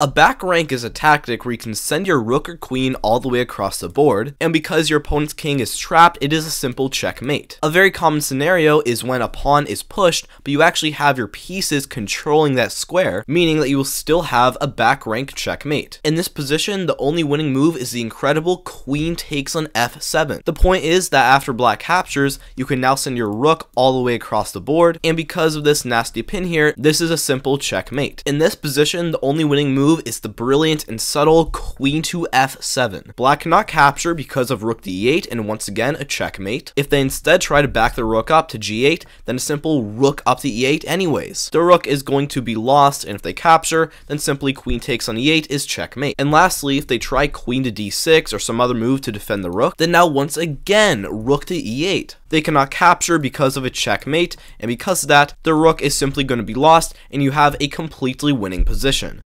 A back rank is a tactic where you can send your rook or queen all the way across the board, and because your opponent's king is trapped, it is a simple checkmate. A very common scenario is when a pawn is pushed, but you actually have your pieces controlling that square, meaning that you will still have a back rank checkmate. In this position, the only winning move is the incredible queen takes on f7. The point is that after black captures, you can now send your rook all the way across the board, and because of this nasty pin here, this is a simple checkmate. In this position, the only winning move move is the brilliant and subtle queen to f7. Black cannot capture because of rook d8 and once again a checkmate. If they instead try to back the rook up to g8, then a simple rook up to e8 anyways. The rook is going to be lost and if they capture, then simply queen takes on e8 is checkmate. And lastly, if they try queen to d6 or some other move to defend the rook, then now once again rook to e8 they cannot capture because of a checkmate, and because of that, the rook is simply going to be lost, and you have a completely winning position.